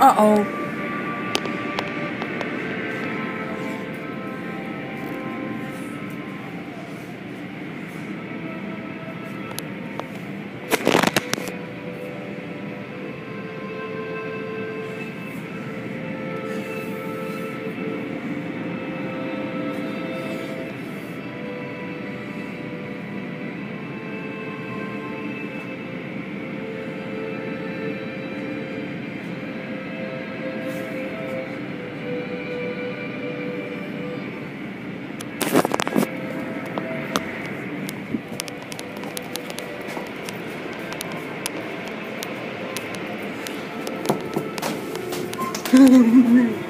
Uh-oh. 네.